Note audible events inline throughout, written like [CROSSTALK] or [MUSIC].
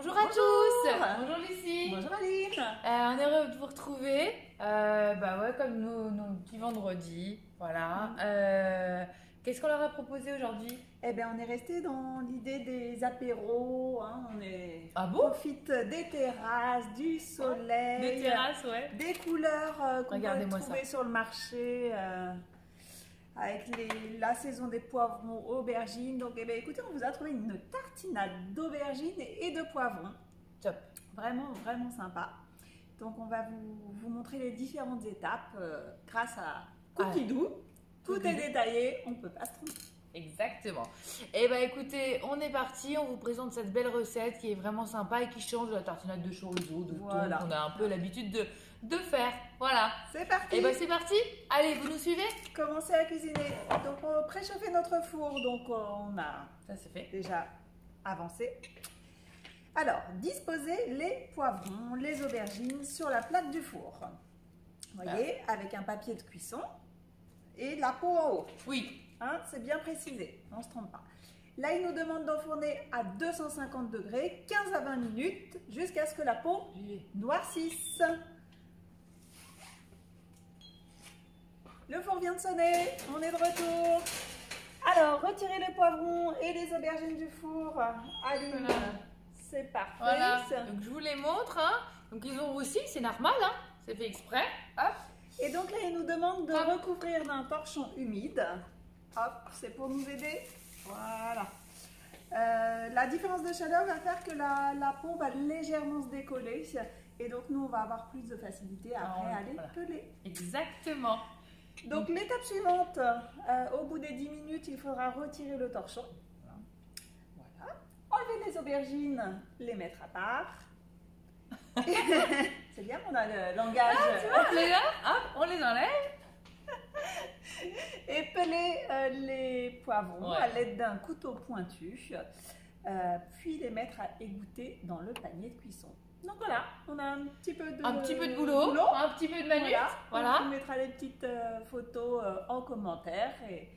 Bonjour à tous Bonjour Lucie Bonjour Aline Euh, On est heureux de vous retrouver. Euh, bah ouais, comme nos, nos petits vendredis. Voilà. Euh, Qu'est-ce qu'on leur a proposé aujourd'hui? Eh bien, on est resté dans l'idée des apéros. hein, On est... Ah on bon? profite des terrasses, du soleil, Des terrasses, ouais. des couleurs euh, qu'on peut trouver sur le marché. euh, avec les- la saison des poivrons, aubergines. Donc, eh bien, écoutez, on vous a trouvé une tartinade d'aubergines et de poivrons. Top. Vraiment, vraiment sympa. Donc, on va vous, vous montrer les différentes étapes euh, grâce à Cookidoo. Tout est détaillé, on ne peut pas se tromper. Exactement. Et bah écoutez, on est parti. On vous présente cette belle recette qui est vraiment sympa et qui change de la tartinade de chorizo, de Voilà. qu'on a un peu l'habitude de, de faire. Voilà. C'est parti Et bah c'est parti. Allez, vous nous suivez? Commencer à cuisiner. Donc, on va préchauffer notre four. Donc, on a Ça fait. déjà avancé. Alors, disposez les poivrons, les aubergines sur la plaque du four. Vous voyez, avec un papier de cuisson et la peau en haut. Oui. Hein, c'est bien précisé, on ne se trompe pas. Là, il nous demande d'enfourner à 250 degrés, 15 à 20 minutes, jusqu'à ce que la peau noircisse. Le four vient de sonner, on est de retour. Alors, retirez les poivrons et les aubergines du four. Allez, Voilà. c'est parfait. Voilà. Donc je vous les montre. hein. Donc ils ont roussi, c'est normal. Hein. C'est fait exprès. Hop. Et donc là, il nous demande de Hop. recouvrir d'un torchon humide. Hop, c'est pour nous aider. Voilà. Euh, la différence de chaleur va faire que la, la peau va légèrement se décoller. Et donc, nous, on va avoir plus de facilité après Ah, à les voilà. peler. Exactement. Donc, l'étape suivante, euh, au bout des 10 minutes, il faudra retirer le torchon. Voilà. Enlever les aubergines, les mettre à part. [LAUGHS] [LAUGHS] c'est bien, on a le langage. Hop, les gars, hop, on les enlève. Et peler euh, les poivrons Ouais. à l'aide d'un couteau pointu, euh, puis les mettre à égoutter dans le panier de cuisson. Donc voilà, on a un petit peu de, Un petit peu de boulot, un petit peu de manus. Voilà, Voilà. on mettra les petites euh, photos en commentaire. Et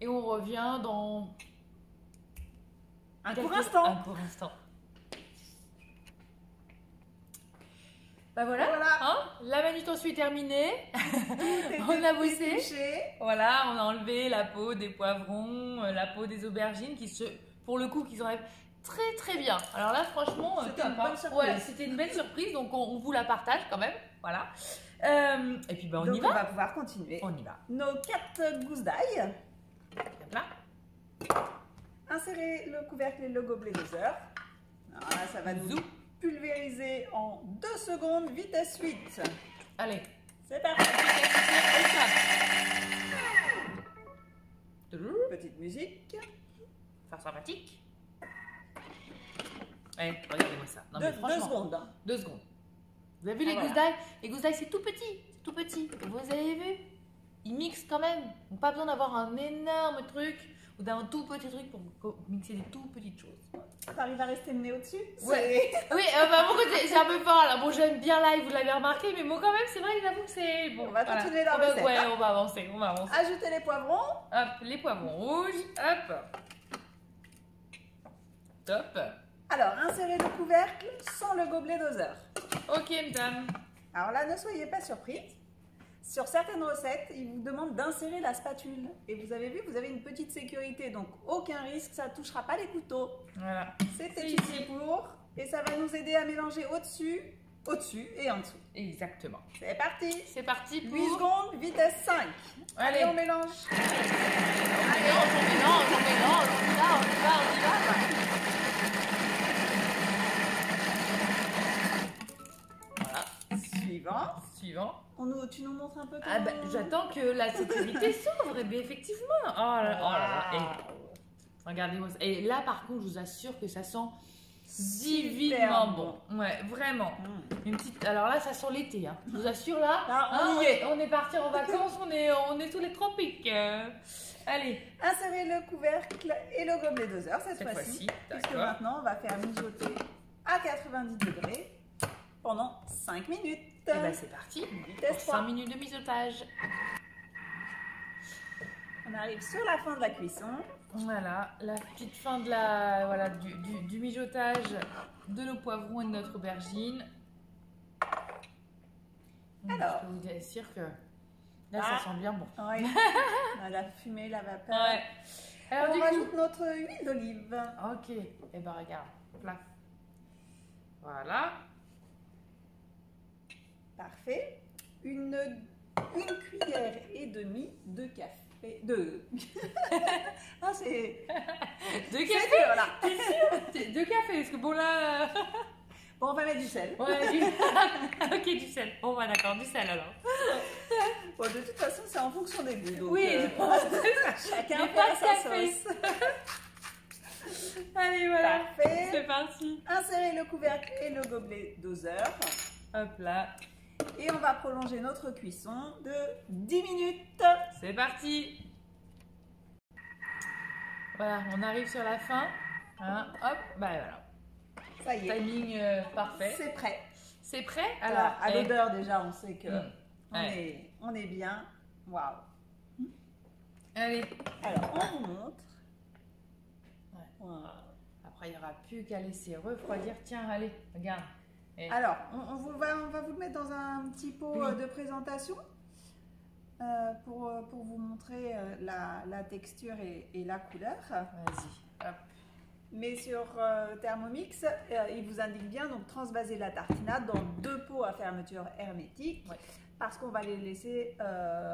Et on revient dans un court instant. Un court instant. Bah voilà, Voilà. hein, la manutention est terminée. [LAUGHS] On a bossé. Voilà, on a enlevé la peau des poivrons, euh, la peau des aubergines qui se, pour le coup, qui s'enlèvent très très bien. Alors là, franchement, euh, C'était une bonne surprise. Ouais, c'était une belle surprise, donc on, on vous la partage quand même. Voilà. Euh, et puis bah, on Donc y on va. va pouvoir continuer. On y va. Nos quatre gousses d'ail. Hop là. Insérez le couvercle et le gobelet doseur. Voilà, ça va nous Zou. Pulvériser en 2 secondes, vitesse 8. Allez. C'est parti. Petite musique. Faire sympathique. Allez, regardez-moi ça. Non, deux, secondes. hein. Deux secondes. Vous avez vu les Ah, gousses voilà. d'ail Les gousses d'ail, c'est tout petit. C'est tout petit. Vous avez vu? Ils mixent quand même. Donc, pas besoin d'avoir un énorme truc ou d'un tout petit truc pour mixer des tout petites choses. T'arrives à rester le nez au-dessus? Ouais. [LAUGHS] Oui, euh, bah, mon côté, c'est un peu fort là. Bon, j'aime bien l'ail, vous l'avez remarqué, mais moi, quand même, c'est vrai, j'avoue que c'est. Bon, On va voilà. continuer va- recette, Ouais, on va avancer, on va avancer. Ajoutez les poivrons. Hop, les poivrons rouges, hop. Top. Alors, insérez le couvercle sans le gobelet doseur. Ok, madame. Alors là, ne soyez pas surpris. Sur certaines recettes, ils vous demandent d'insérer la spatule. Et vous avez vu, vous avez une petite sécurité, donc aucun risque, ça ne touchera pas les couteaux. Voilà. C'était C'est ici ici. pour. Et ça va nous aider à mélanger au-dessus, au-dessus et en dessous. Exactement. C'est parti C'est parti pour. 8 secondes, vitesse 5. Allez. on mélange. On mélange, on mélange, on mélange, on y va, on y va, on y va. Suivant. On nous, tu nous montres un peu Ah bah, comment- j'attends que la sécurité [LAUGHS] s'ouvre, et bien effectivement. Oh là oh là là. Et, regardez-moi ça. Et là, par contre, je vous assure que ça sent divinement bon. Ouais, vraiment. Mmh. Une petite... Alors là, ça sent l'été. Hein. Je vous assure, là, on hein, y est. On est parti en vacances, on est, on est sous les tropiques. Euh, allez, Insérez le couvercle et le gobelet doseur cette, cette fois-ci. fois-ci. Puisque maintenant, on va faire mijoter à 90 degrés pendant 5 minutes. Et ben c'est parti. Pour 5 3. minutes de misotage. On arrive sur la fin de la cuisson. Voilà, la petite fin de la, voilà, du, du- du mijotage de nos poivrons et de notre aubergine. Donc, Alors. Je peux vous dire que là, Ah. ça sent bien bon. Oui. [LAUGHS] la fumée, la vapeur. Ouais. Alors, On du coup, rajoute notre huile d'olive. ok. Et ben regarde, plaf. Voilà. Parfait. Une, une cuillère et demie de café. De. [LAUGHS] ah, c'est. Deux c'est cafés dur, là. Deux cafés, parce que bon là... euh, Bon, on va mettre du sel. Ouais, du... [LAUGHS] ok, du sel. Bon, bah d'accord, du sel alors. Bon, de toute façon, c'est en fonction des goûts. donc, Oui, euh, [LAUGHS] chacun fait pas de sa café. sauce. Allez, voilà. Parfait. C'est parti. Insérez le couvercle et le gobelet doseur. Hop là. Et on va prolonger notre cuisson de 10 minutes. C'est parti. Voilà, on arrive sur la fin. Hein, hop, bah voilà. Ça y est, Timing euh, parfait. c'est prêt. C'est prêt? Alors, à l'odeur, déjà, on sait que Mm. on, Ouais. est, on est bien. Waouh. Allez. Alors, on vous montre. Ouais. Après, il n'y aura plus qu'à laisser refroidir. Tiens, allez, regarde. Eh, Alors, on, on vous va, on va vous le mettre dans un petit pot Oui. euh, de présentation euh, pour, euh, pour vous montrer la, la texture et, et la couleur. Vas-y. Hop. Mais sur euh, Thermomix, euh, il vous indique bien donc transvaser la tartinade dans deux pots à fermeture hermétique Ouais. parce qu'on va les laisser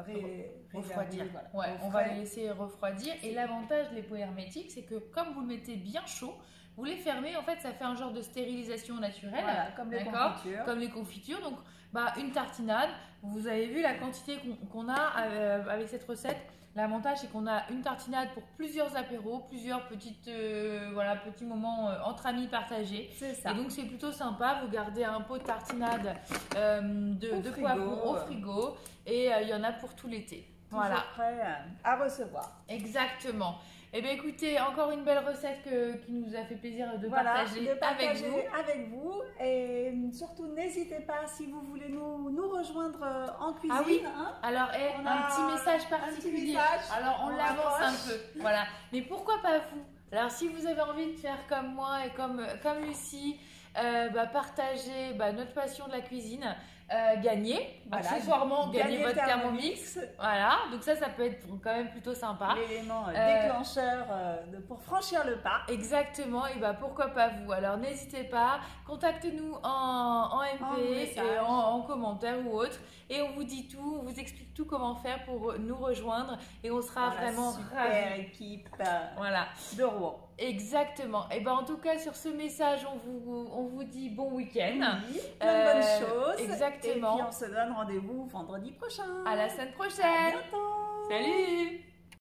ré- refroidir. voilà, ouais, on va les laisser refroidir. Et l'avantage des pots hermétiques, c'est que comme vous le mettez bien chaud, vous les fermez, en fait, ça fait un genre de stérilisation naturelle. Voilà, comme les confitures. Comme les confitures. Donc, bah, une tartinade, vous avez vu la quantité qu'on a euh, avec cette recette. L'avantage, c'est qu'on a une tartinade pour plusieurs apéros, plusieurs petites, euh, voilà, petits moments euh, entre amis partagés. C'est ça. Et donc c'est plutôt sympa, vous gardez un pot de tartinade euh, de, Au de frigo. poivrons au frigo et il y en a pour tout l'été. Voilà, prêt à recevoir. exactement. Et bien écoutez, encore une belle recette que- qui nous a fait plaisir de voilà, partager, de partager avec vous. avec vous. Et surtout, n'hésitez pas si vous voulez nous, nous rejoindre euh, en cuisine. Ah oui. hein. Alors, eh, On un petit message petit particulier. message. Alors, on, On l'avance un peu. Voilà. Mais pourquoi pas vous? Alors, si vous avez envie de faire comme moi et comme, comme Lucie, euh, bah, partager bah, notre passion de la cuisine, euh, gagner, Voilà. accessoirement gagner, votre Thermomix. Voilà. Donc, ça, ça peut être quand même plutôt sympa. L'élément euh, Euh, déclencheur euh, pour franchir le pas. Exactement, et bah pourquoi pas vous. Alors n'hésitez pas, contactez-nous en, en MP En et en, en commentaire ou autre, et on vous dit tout, on vous explique tout comment faire pour nous rejoindre, et on sera Voilà, vraiment super ravis. équipe Voilà, de Rouen. exactement. Et ben en tout cas sur ce message, on vous, on vous dit bon week-end. Oui, plein de bonnes choses. exactement. Et puis on se donne rendez-vous vendredi prochain. À la semaine À prochaine. bientôt. Salut